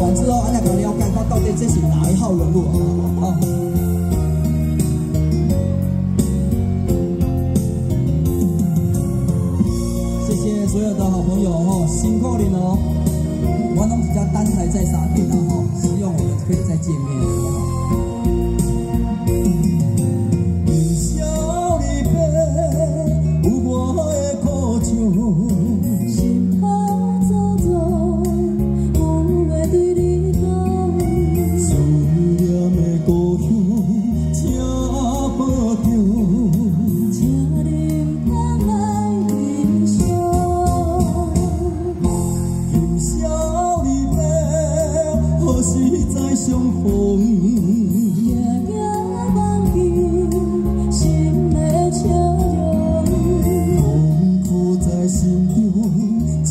完之后，俺两个了解下到底这是哪一号人物啊？谢谢所有的好朋友哦，辛苦你哦！我拢比较单台在沙边了哈，希望我们可以再见面。是再相逢，夜夜梦里，心的笑容，痛苦在心中，情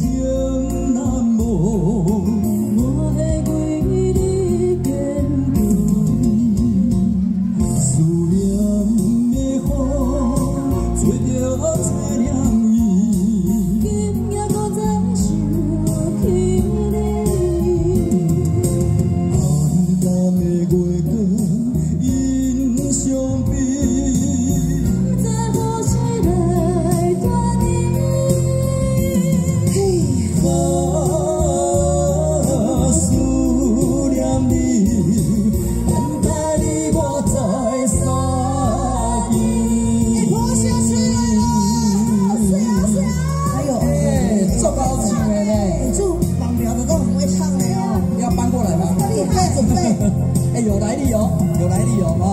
难忘，我会为你坚强，思念的风吹着。准备准备诶有来历哦有来历哦啊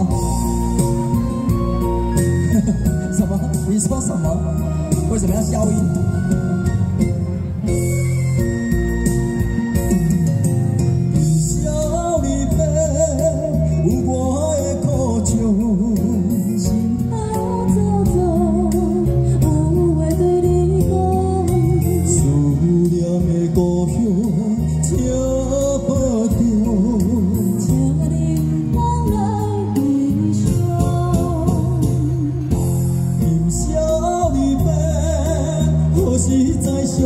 什么？你说什么为什么要消音？记在心。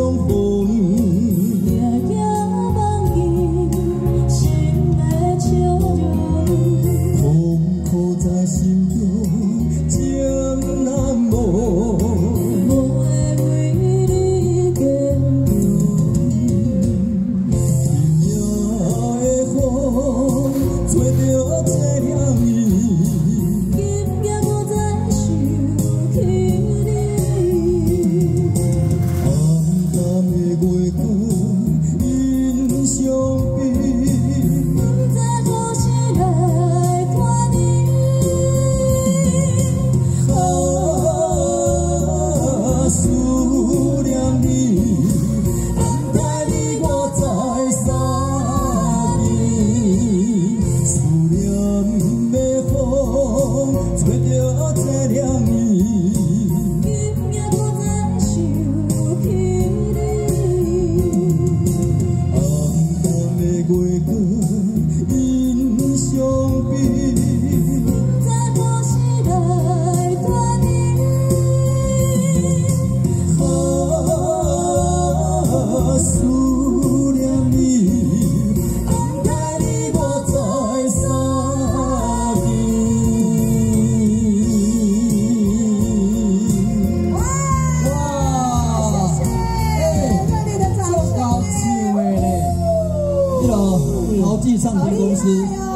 思念你的公司